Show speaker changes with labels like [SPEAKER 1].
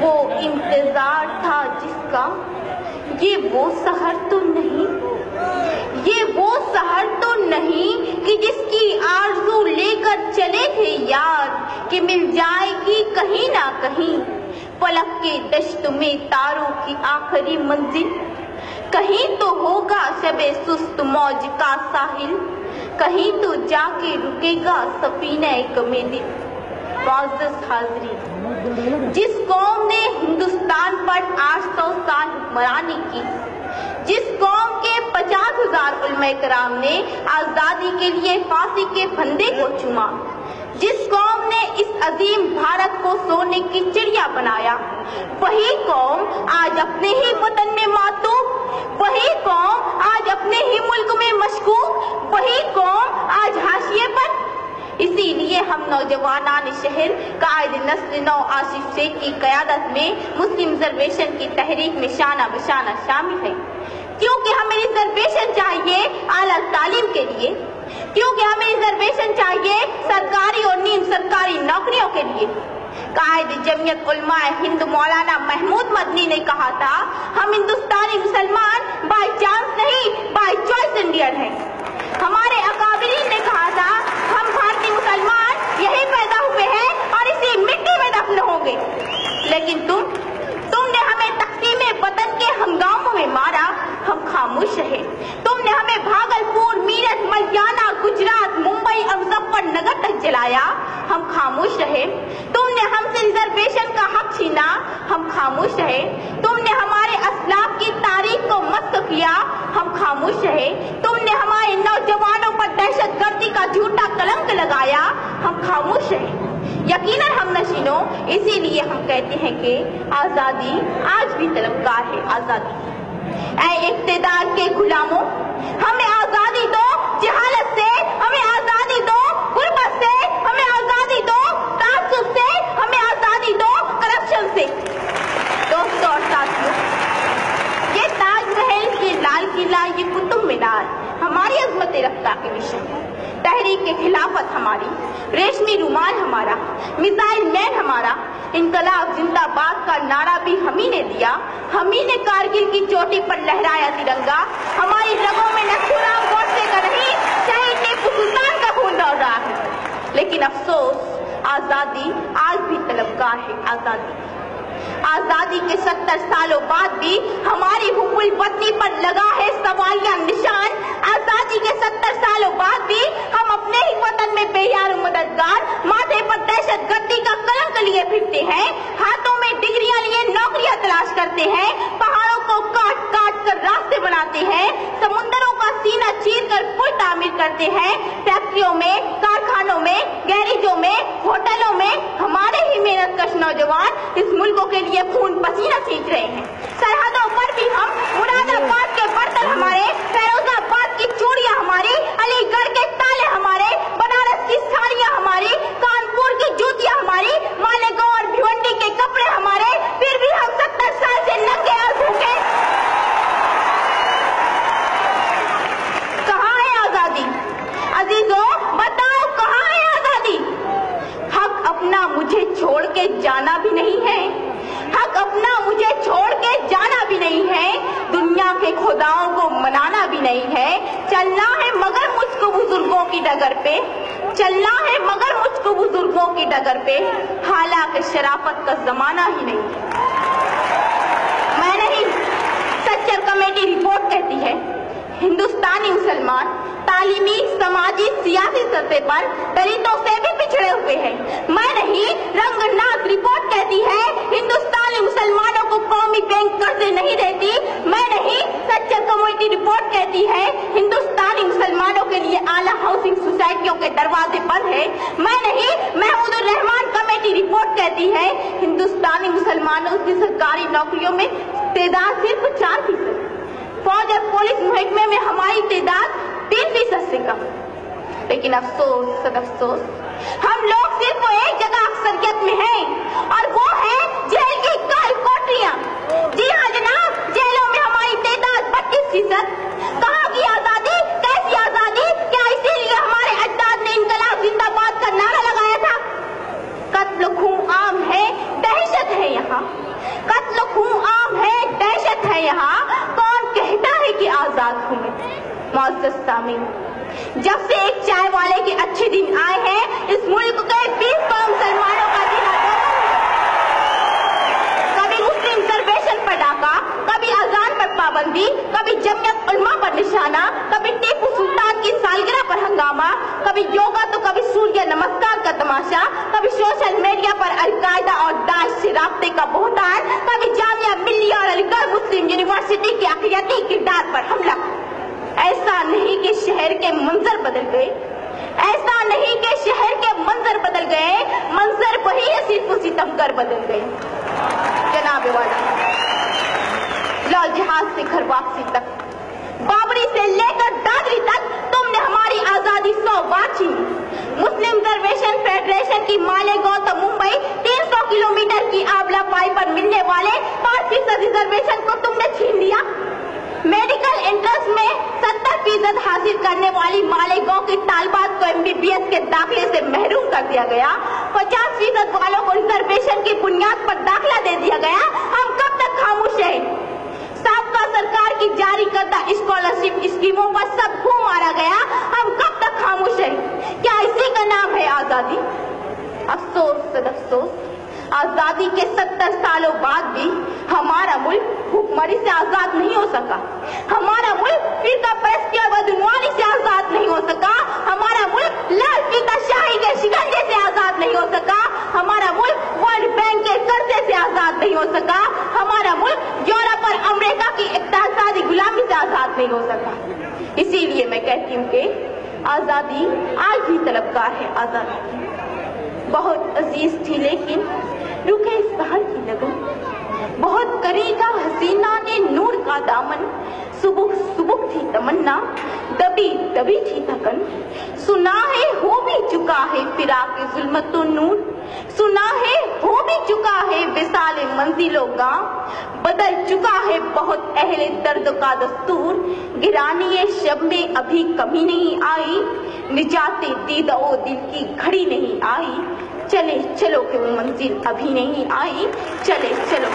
[SPEAKER 1] वो इंतज़ार था जिसका, ये वो शहर तो नहीं, ये वो शहर तो नहीं कि जिसकी आरज़ू लेकर चले थे यार, कि मिल जाएगी कहीं ना कहीं। पलक के दश्त में तारों की आखिरी मंजिल, कहीं तो होगा शबे सुस्त मौज का साहिल, कहीं तो जाके रुकेगा सफीना कमे दिल मुआज़्ज़ज़ हाज़रीन जिस कौम ने हिंदुस्तान पर 800 साल हुक्मरानी की, जिस कौम के पचास हज़ार कराम ने आज़ादी के लिए फांसी के फंदे को चुमा, जिस कौम ने इस अजीम भारत को सोने की चिड़िया बनाया, वही कौम आज अपने ही वतन में मातूम, वही कौम आज अपने ही मुल्क में मशकूक वही कौम आज हाशिए पर इसीलिए हम नौजवान शहर कायद नस्ल नौ आशिफ शेख की क्यादत में मुस्लिम रिजर्वेशन की तहरीक में शाना बशाना शामिल है। क्योंकि हमें रिजर्वेशन चाहिए आला तालीम के लिए, क्योंकि हमें रिजर्वेशन चाहिए सरकारी और नीम सरकारी नौकरियों के लिए। कायद जमीयत उलमा हिंद मौलाना महमूद मदनी ने कहा था, हम हिंदुस्तानी मुसलमान बाई चांस नहीं बाई चॉइस इंडियन हैं। हमारे अकाबरीन ने कहा था, हम मुसलमान यही पैदा हुए हैं और इसी मिट्टी में दफन होंगे। लेकिन तुम, तुमने हमें तकसीम वतन के हंगामों में मारा। हम खामोश रहे। तुमने हमें भागलपुर मीरठ मलियाना, गुजरात, मुंबई और मुजफ्फरनगर तक जलाया। हम खामोश रहे। तुमने हमसे रिजर्वेशन का हक छीना। हम खामोश रहे। तुमने हमारे असलाफ की तारीख को मस्त किया। हम खामोश रहे। तुमने हमारे नौजवानों पर दहशत गर्दी का झूठा कलंक लगाया, हम खामोश हैं। यकीन हम नशीनों, इसीलिए हम कहते हैं कि आज़ादी आज भी तलबकार है, आज़ादी। इक्तदार के गुलामों, हमें आज़ादी दो जहालत से हमें आज़ादी दो गुर्बत से हमें आज़ादी दो तासुब से हमें आज़ादी दो करप्शन से दोस्तों और साथियों ये ताजमहल ये लाल किला ये कुतुब मीनार हमारी अजमत रफ्ता के विषय है तहरीक के खिलाफत हमारी रेशमी रुमाल हमारा, मिसाइल मैन हमारा, इनकलाब जिंदाबाद का नारा भी हम ही ने दिया, हम ही ने कारगिल की चोटी पर लहराया तिरंगा, हमारी रगों में नथुराम गोडसे का नहीं शहीद टीपू सुल्तान का खून दौड़ रहा है। लेकिन अफसोस, आज़ादी आज भी तलबगार है, आज़ादी। आज़ादी के सत्तर सालों बाद भी हमारी हुकुल पर लगा है सवालिया निशान आज़ादी के सत्तर सालों बाद भी हम अपने ही वतन में बेहार मददगार, माथे पर दहशत गर्दी का कलंक लिए फिरते हैं, हाथों में डिग्रियाँ लिए नौकरियाँ तलाश करते हैं, पहाड़ों को काट काट कर रास्ते बनाते हैं, समुद्रों का सीना चीर कर पुल तामीर करते हैं, फैक्ट्रियों में, कारखानों में, गैरेजों में, होटलों में हमारे ही मेहनत कश नौजवान इस मुल्कों के लिए खून पसीना सींच रहे हैं। सरहदों पर भी हम मुरादाबाद के बर्तन हमारे फैरोजाबाद हमारी अलीगढ़ के ताले हमारे बनारस की साड़ियाँ हमारी कानपुर की जूतियाँ हमारी मालेगांव और भिवंडी के कपड़े हमारे फिर भी हम सत्तर साल से नंगे और भूखे कहाँ है आज़ादी अजीजों बताओ कहाँ है आज़ादी हक अपना मुझे छोड़ के जाना भी नहीं है हक अपना मुझे छोड़ के जाना भी नहीं है दुनिया के खुदाओं को मनाना भी नहीं है। चलना है मगर मुझको बुज़ुर्गों की डगर पे। चलना है मगर मुझको बुज़ुर्गों की डगर पे। हालाँकि शराफत का जमाना ही नहीं मैं नहीं, सच्चर कमेटी रिपोर्ट कहती है, हिंदुस्तानी मुसलमान तालीमी, समाजी, सियासी सतह पर दलितों से भी पिछड़े हुए हैं। मैं नहीं, रंगनाथ रिपोर्ट कहती है हिंदुस्तानी मुसलमानों को कौमी बैंक कर्जे नहीं देती मैं सच्चर कमेटी रिपोर्ट कहती है, हिंदुस्तानी मुसलमानों के लिए आला हाउसिंग सोसाइटियों के दरवाजे बंद है। मैं नहीं, महमूद रहमान कमेटी रिपोर्ट कहती है, हिंदुस्तानी मुसलमानों की सरकारी नौकरियों में तादाद सिर्फ़ चार फ़ीसद फौज और पुलिस महकमे में हमारी तादाद तीन फ़ीसद से कम लेकिन अफसोस सद अफसोस, हम लोग सिर्फ़ एक जगह अक्सरियत में हैं और वो है जेल की काल कोठरियाँ। जी हाँ जनाब। प्रतिशत कहा की आज़ादी? कैसी आज़ादी? क्या इसीलिए हमारे अजदाद ने जिंदाबाद का नारा लगाया था? कत्ल आम है, दहशत है यहाँ। कत्ल आम है, दहशत है यहाँ। कौन कहता है कि आज़ाद हूँ जब से एक चाय वाले के अच्छे दिन आए हैं, इस मुल्क के बीस मुसलमान कभी अजान पर पाबंदी, कभी जमियत उलमा पर निशाना, कभी टीपू सुल्तान की सालगिरह पर हंगामा, कभी योगा तो कभी सूर्य नमस्कार का तमाशा, कभी सोशल मीडिया पर अलकायदा और दाश से रबते का बहुतान कभी जामिया मिल्लिया और अलीगढ़ मुस्लिम यूनिवर्सिटी के अखियती किरदार पर हमला। ऐसा नहीं कि शहर के मंजर बदल गए। ऐसा नहीं कि शहर के मंजर बदल गए। मंजर वही सिर्फ़ सितमगर बदल गए। जनाब वाला। लाल जहाज़ से घर वापसी तक। बाबरी से लेकर दादरी तक तुमने हमारी आज़ादी सौ बार छीनी। मुस्लिम रिजर्वेशन फेडरेशन की मालेगांव तो मुंबई 300 किलोमीटर की आबला पाई पर मिलने वाले पाँच फ़ीसद रिजर्वेशन को तुमने छीन लिया। मेडिकल एंट्रेंस में सत्तर फ़ीसद हासिल करने वाली मालेगांव के तालबात को एमबीबीएस के दाखिले से महरूम कर दिया गया। पचास फ़ीसद वालों को रिजर्वेशन की बुनियाद पर दाखिला दे दिया गया। हम कब तक खामोश है साबका सरकार की जारी करता स्कॉलरशिप स्कीमों पर सब घूम मारा गया। हम कब तक खामोश हैं? क्या इसी का नाम है आज़ादी? अफसोस सद अफसोस। आज़ादी के सत्तर सालों बाद भी हमारा मुल्क भूखमरी से आज़ाद नहीं हो सका। हमारा मुल्क फिरका पैसे बदनवानी से आज़ाद नहीं हो सका हमारा मुल्क लाल फीता शाही के शिकंजे से आज़ाद नहीं हो सका हमारा मुल्क वर्ल्ड बैंक के कर्जे से आज़ाद नहीं हो सका हमारा मुल्क यूरोप और अमेरिका की इकतादी गुलामी से आज़ाद नहीं हो सका इसीलिए मैं कहती हूँ कि आज़ादी आज भी तलबगार है, आज़ादी बहुत अज़ीज़ थी, लेकिन रुके इस पहाड़ की लगन। बहुत करीगा हसीना ने नूर का दामन। सुबह सुबह थी तमन्ना, दबी दबी थी थकन। सुना है, हो भी चुका है फिराक, जुल्मत नूर। सुना है, हो भी चुका है विशाल मंजिलों का बदल चुका है बहुत अहले दर्द का दस्तूर। गिरानी शब में अभी कमी नहीं आई। निजाते दीद ओ दिल की घड़ी नहीं आई। चले चलो कि वो मंजिल अभी नहीं आई। चले चलो